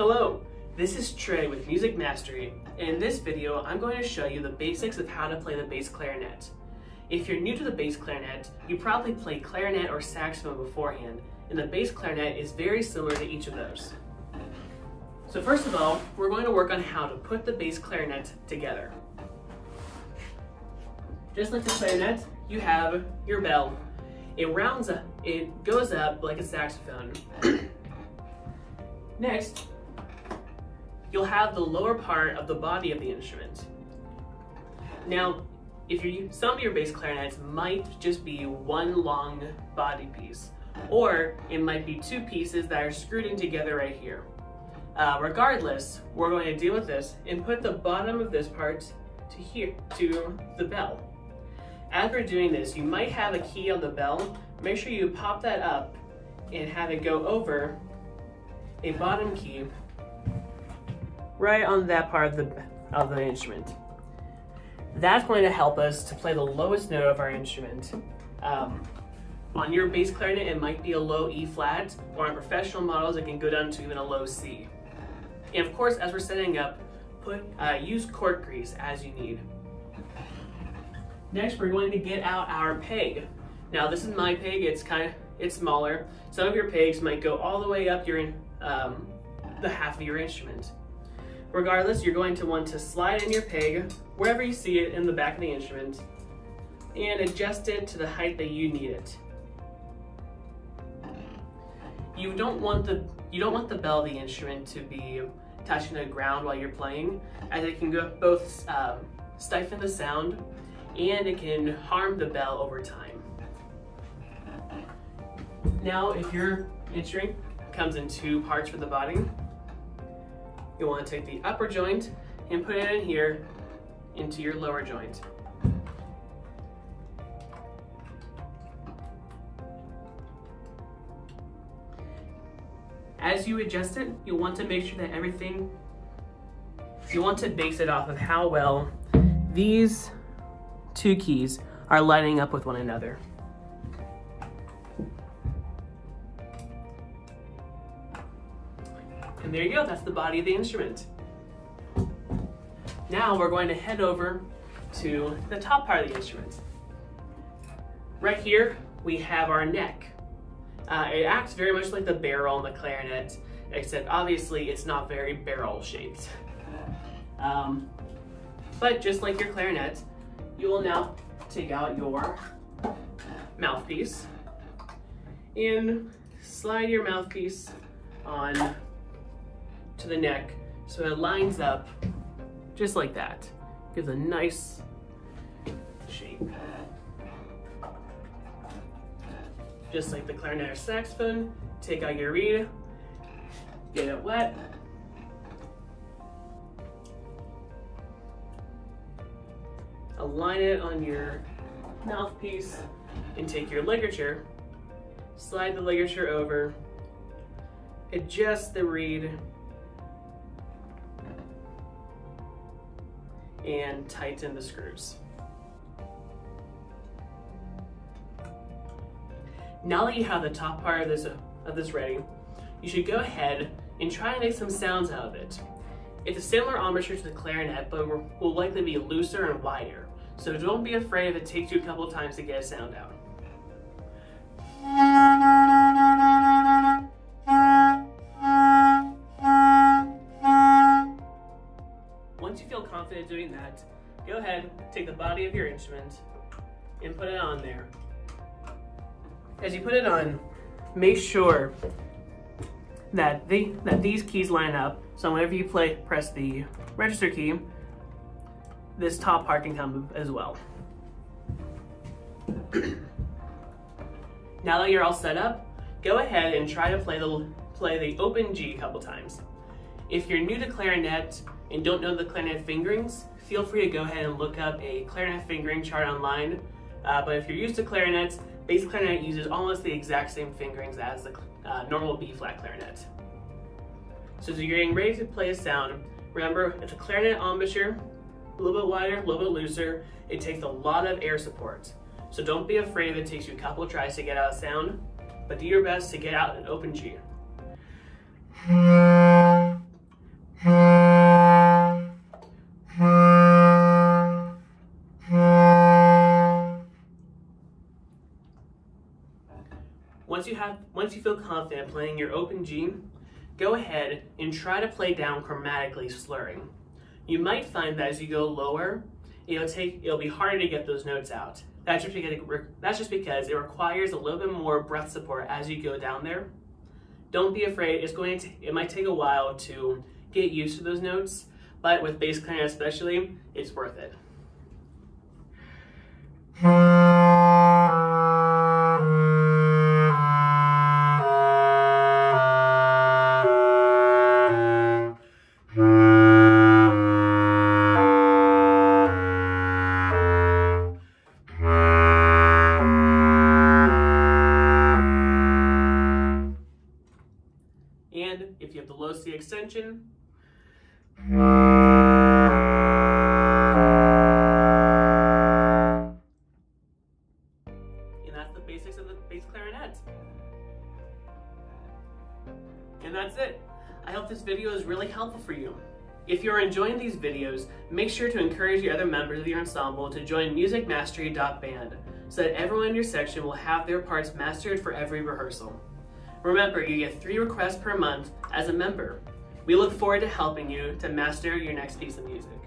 Hello, this is Trey with Music Mastery. In this video, I'm going to show you the basics of how to play the bass clarinet. If you're new to the bass clarinet, you probably played clarinet or saxophone beforehand, and the bass clarinet is very similar to each of those. So first of all, we're going to work on how to put the bass clarinet together. Just like the clarinet, you have your bell. It rounds up, it goes up like a saxophone. Next, you'll have the lower part of the body of the instrument. Now, if you some of your bass clarinets might just be one long body piece, or it might be two pieces that are screwed in together right here. Uh, regardless, we're going to deal with this and put the bottom of this part to here, to the bell. As we're doing this, you might have a key on the bell. Make sure you pop that up and have it go over a bottom key right on that part of the, of the instrument. That's going to help us to play the lowest note of our instrument. Um, on your bass clarinet, it might be a low E flat, or on professional models, it can go down to even a low C. And of course, as we're setting up, put uh, use cork grease as you need. Next, we're going to get out our peg. Now, this is my peg. It's kind of it's smaller. Some of your pegs might go all the way up your um, the half of your instrument. Regardless, you're going to want to slide in your peg wherever you see it in the back of the instrument and adjust it to the height that you need it. You don't want the you don't want the bell of the instrument to be touching the ground while you're playing, as it can go both um, stifle the sound and it can harm the bell over time. Now, if your instrument comes in two parts for the body, you'll want to take the upper joint and put it in here into your lower joint. As you adjust it, you'll want to make sure that everything, you want to base it off of how well these two keys are lining up with one another. And there you go, that's the body of the instrument. Now we're going to head over to the top part of the instrument. Right here, we have our neck. Uh, it acts very much like the barrel in the clarinet, except obviously it's not very barrel shaped. Um, but just like your clarinet, you will now take out your mouthpiece and slide your mouthpiece on to the neck so it lines up just like that. Gives a nice shape. Just like the clarinet or saxophone, take out your reed, get it wet, align it on your mouthpiece, and take your ligature, slide the ligature over, adjust the reed and tighten the screws. Now that you have the top part of this, of this ready, you should go ahead and try and make some sounds out of it. It's a similar embouchure to the clarinet, but will likely be looser and wider. So don't be afraid if it takes you a couple times to get a sound out. Go ahead, take the body of your instrument and put it on there. As you put it on, make sure that they that these keys line up. So whenever you play, press the register key, this top part can come as well. now that you're all set up, go ahead and try to play the play the open G a couple times. If you're new to clarinet, and don't know the clarinet fingerings, feel free to go ahead and look up a clarinet fingering chart online. Uh, but if you're used to clarinets, bass clarinet uses almost the exact same fingerings as the uh, normal B-flat clarinet. So as you're getting ready to play a sound, remember it's a clarinet embouchure, a little bit wider, a little bit looser. It takes a lot of air support. So don't be afraid if it takes you a couple tries to get out a sound, but do your best to get out an open G. once you feel confident playing your open G, go ahead and try to play down chromatically slurring. You might find that as you go lower, it'll take it'll be harder to get those notes out. That's just because it, that's just because it requires a little bit more breath support as you go down there. Don't be afraid. It's going to it might take a while to get used to those notes, but with bass clarinet especially, it's worth it. And if you have the low C extension, and that's the basics of the bass clarinet. And that's it. I hope this video is really helpful for you. If you're enjoying these videos, make sure to encourage the other members of your ensemble to join musicmastery.band so that everyone in your section will have their parts mastered for every rehearsal. Remember, you get three requests per month as a member. We look forward to helping you to master your next piece of music.